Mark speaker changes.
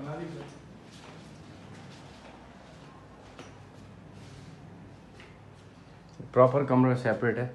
Speaker 1: बना दीजिए
Speaker 2: प्रॉपर कमरा सेपरेट है।